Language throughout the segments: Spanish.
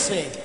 See.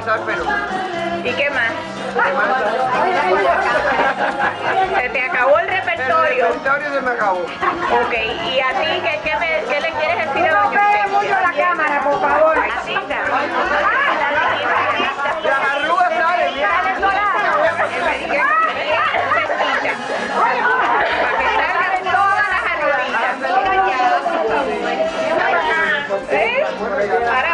pasar, pero... ¿Y qué más? Se te acabó el repertorio. El repertorio se me acabó. Ok, ¿y a ti qué, qué, me, qué le quieres decir a Doña Eugenia? No mucho la cámara, por favor. Artista. La arruga sale bien. Para que salgan todas las arruguitas. ¿Sí? Para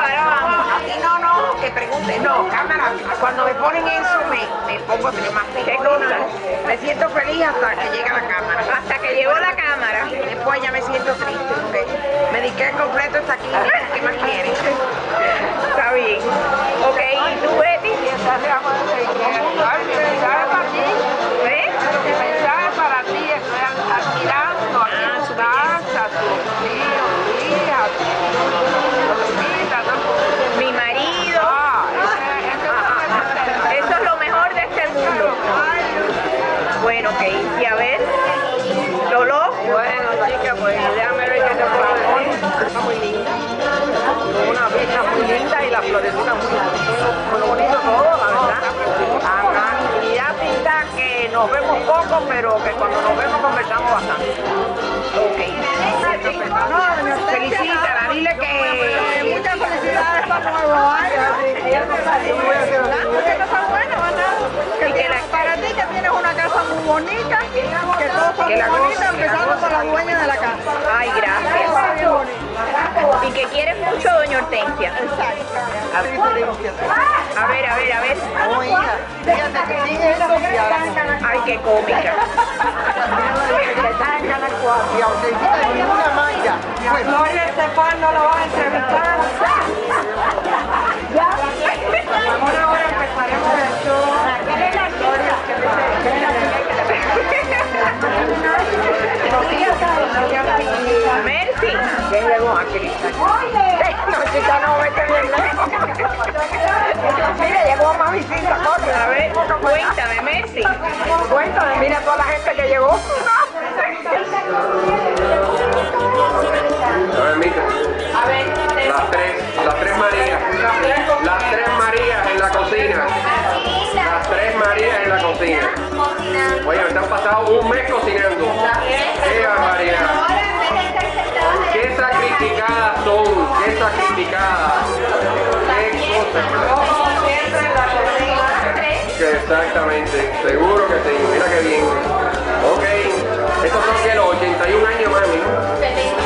que pregunte. No, cámara, cuando me ponen eso me, me pongo más Me siento feliz hasta que llega la cámara. Hasta que llegó la cámara. Después ya me siento triste porque me dediqué completo hasta aquí. ¿Qué más quieres? las florecitas muy, muy bonito todo, la verdad. Y ya pinta que nos vemos poco, pero que cuando nos vemos conversamos bastante. Ok. No, dile que... Muchas felicidades para nuevo año. Muchas. Para ti que tienes una casa muy bonita, que todos son muy bonitas, empezando por la dueña de la casa. Ay, gracias. Y que quieres mucho, doña Hortensia. Exacto. Que hacer. A ver, a ver, a ver. Hija, fíjate que y ahora Ay, qué cómica. Y a Hortensita ni una malla. Pues, Gloria Estefan no lo vas a entrevistar. Ahora, ahora empezaremos el show. Mercy. ¿Quién llegó aquí? No, chica, no, vete bien. Mira, llegó mamicita, corre. A ver, cuéntame, Mercy. Cuéntame, mira toda la gente que llegó. A ver. Las tres, las tres Marías. Oye, me han pasado un mes cocinando. ¡Qué barbaridad! ¡Qué sacrificadas son! ¡Qué sacrificadas! ¡Qué cosas! Que Exactamente, seguro que sí. Mira qué bien. Ok, estos son que los 81 años, mami.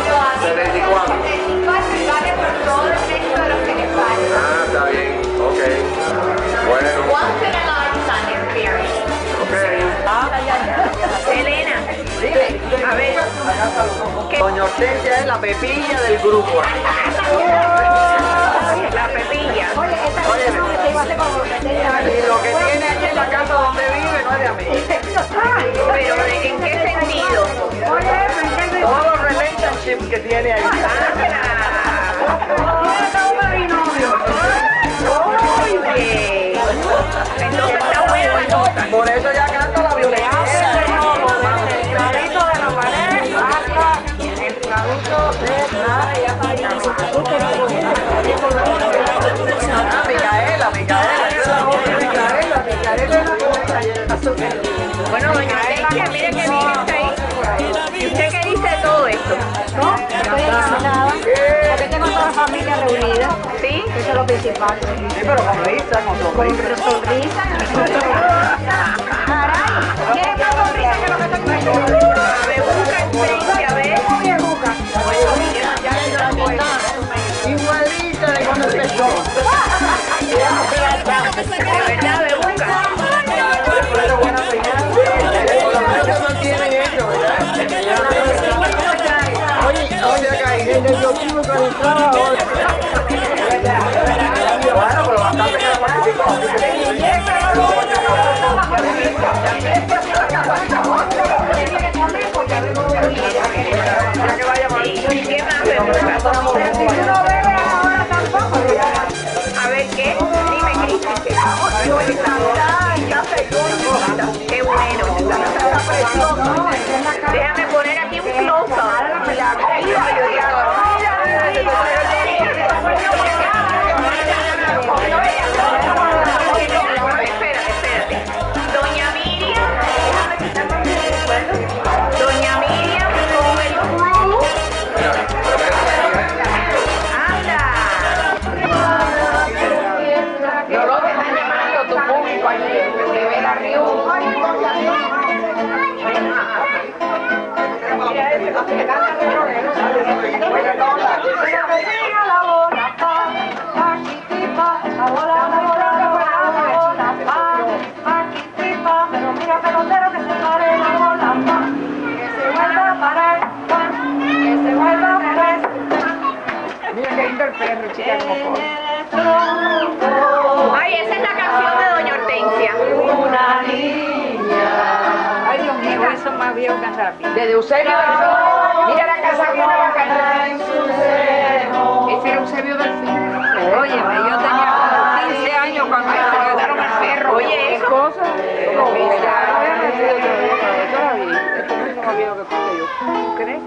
La pepilla del grupo. La pepilla. Y lo que tiene aquí en la casa donde vive no es de a mí. Pero ¿de- ¿en qué sentido? Todos los relationships que tiene ahí. Oye. Entonces está buena la nota. Por eso ya canta la violencia. Bueno, doña Hortensia, mire que bien está ahí. ¿Y usted qué dice de todo esto? Estoy encantada porque tengo toda la familia reunida, ¿Sí? eso es lo principal. Sí, pero con risa, con sonrisa. Con sonrisa. Caray, ¿quieres más sonrisa que lo que Bueno, pero que Déjame poner aquí un close-up. Espérate, espérate. Doña Desde Eusebio del Mira la casa que va a caer. Ese era Eusebio del Óyeme, yo tenía como 15 años cuando me quedaron el perro. Oye, eso. cosa? Como. ¿Tú crees?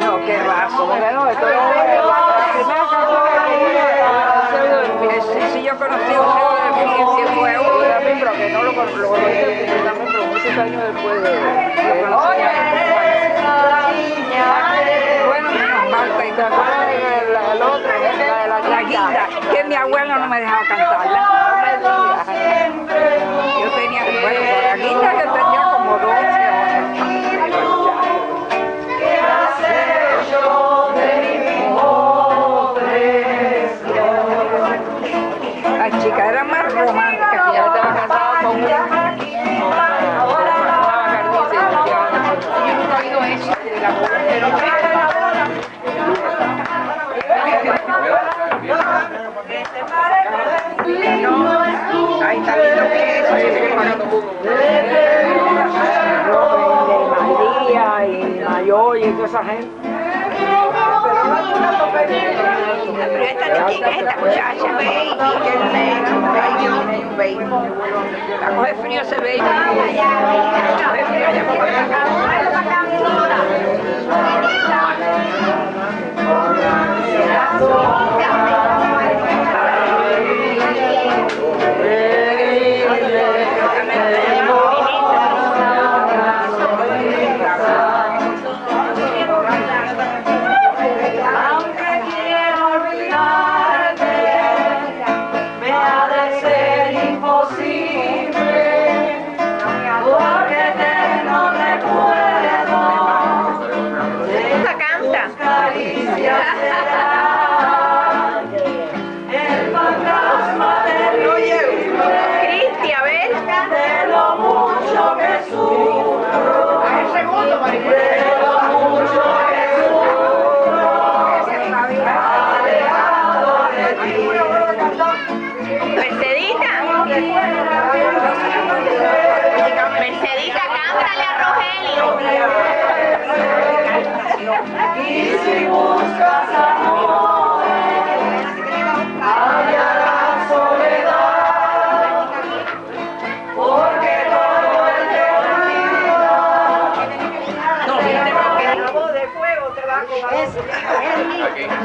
No, qué raso. Bueno, esto es Fin. Sí, yo conocí a Eusebio del Fin en Cienfuegos. También, pero que no lo conocí lo conocí también, pero muchos años después de... de Oye, bueno, menos Marta, y te acuerdas del el otro, la de la, la guinda, que mi abuelo no me dejaba cantarla. Y toda esa gente. Pero esta chiquita, esta muchacha, ve, y que mío, ve. La coge frío se ve. Coge frío ya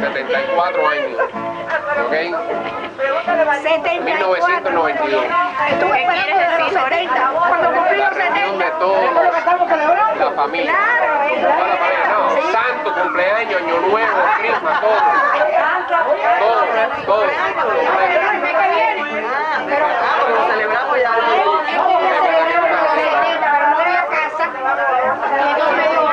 74 años. ¿Ok? 1992. ¿Tú qué quieres decir ahorita? Cuando cumplí La los reunión 70. de todos. La familia. Toda la familia, no. Santo, cumpleaños, año nuevo, crisma, todo. Todo, todo. Lo celebramos ya. Mira.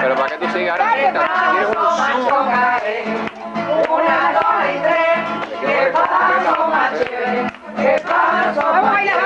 Pero para que tú sigas ahora. Una, dos y tres, que paso más chévere, que paso Vamos a bailar, vamos a bailar.